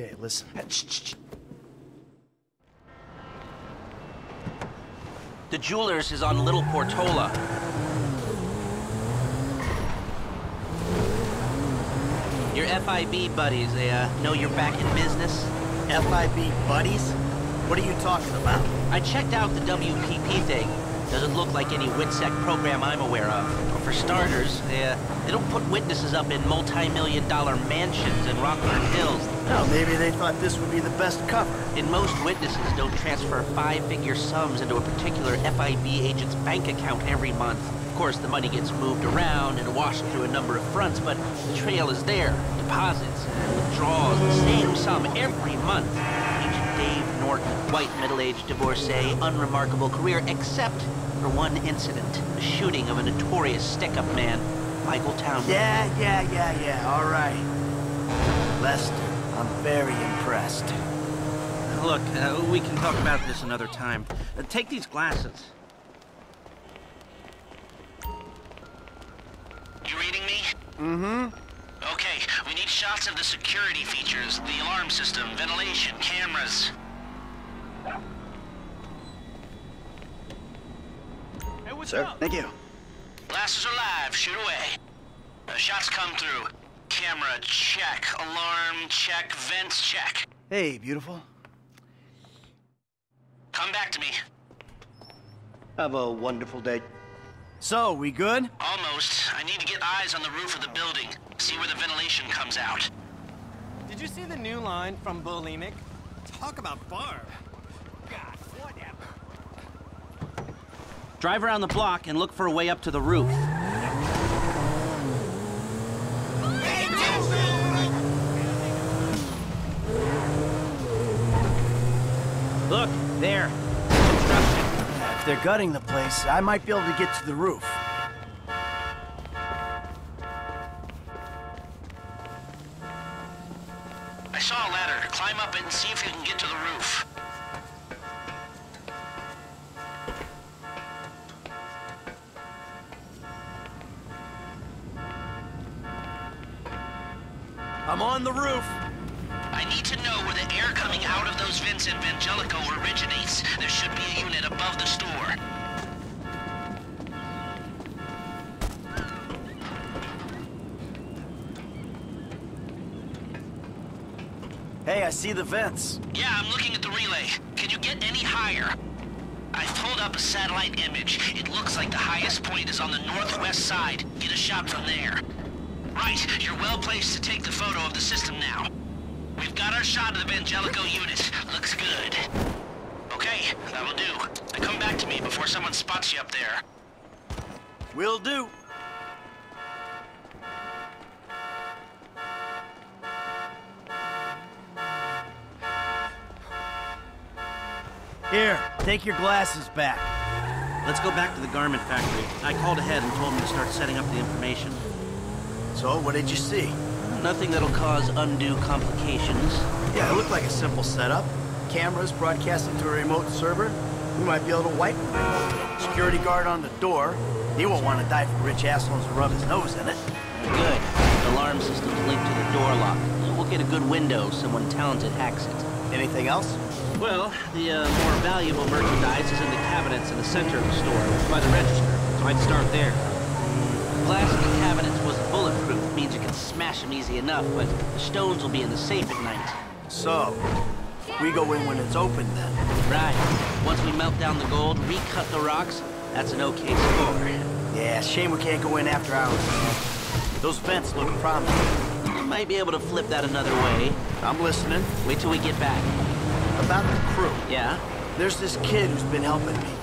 Okay, listen. The jeweler's is on Little Portola. Your FIB buddies, they uh, know you're back in business? FIB buddies? What are you talking about? I checked out the WPP thing. Doesn't look like any WITSEC program I'm aware of. But For starters, they, uh, they don't put witnesses up in multi-million dollar mansions in Rockford Hills. No, maybe they thought this would be the best cover. And most witnesses don't transfer five-figure sums into a particular FIB agent's bank account every month. Of course, the money gets moved around and washed through a number of fronts, but the trail is there. Deposits and withdrawals, the same sum every month. Agent Dave Norton, white middle-aged divorcee, unremarkable career, except for one incident, the shooting of a notorious stick-up man, Michael Townley. Yeah, yeah, yeah, yeah, all right. Lester, I'm very impressed. Look, uh, we can talk about this another time. Uh, take these glasses. You reading me? Mm-hmm. Okay, we need shots of the security features, the alarm system, ventilation, cameras. Sir, thank you. Glasses are live, shoot away. Uh, shots come through. Camera, check. Alarm, check. Vents, check. Hey, beautiful. Come back to me. Have a wonderful day. So, we good? Almost. I need to get eyes on the roof of the building. See where the ventilation comes out. Did you see the new line from Bulimic? Talk about Barb. God, whatever. Drive around the block and look for a way up to the roof. There. Construction. If they're gutting the place, I might be able to get to the roof. I saw a ladder. Climb up it and see if you can get to the roof. I'm on the roof. I need to know where the air coming out of those vents in Vangelico originates. There should be a unit above the store. Hey, I see the vents. Yeah, I'm looking at the relay. Can you get any higher? I've pulled up a satellite image. It looks like the highest point is on the northwest side. Get a shot from there. Right, you're well placed to take the photo of the system now. We've got our shot of the Vangelico unit. Looks good. Okay, that'll do. Now come back to me before someone spots you up there. Will do. Here, take your glasses back. Let's go back to the garment factory. I called ahead and told him to start setting up the information. So, what did you see? Nothing that'll cause undue complications. Yeah, it looked like a simple setup. Cameras broadcasting to a remote server. We might be able to wipe the. Security guard on the door. He won't want to die for rich assholes and rub his nose in it. Good. The alarm system's linked to the door lock. We'll get a good window if someone talented hacks it. Anything else? Well, the uh, more valuable merchandise is in the cabinets in the center of the store, by the register, so I'd start there. Glass in the cabinets can smash them easy enough, but the stones will be in the safe at night. So, we go in when it's open then. Right. Once we melt down the gold, recut the rocks, that's an okay score. Yeah, shame we can't go in after hours. Those vents look promising. You might be able to flip that another way. I'm listening. Wait till we get back. About the crew. Yeah? There's this kid who's been helping me.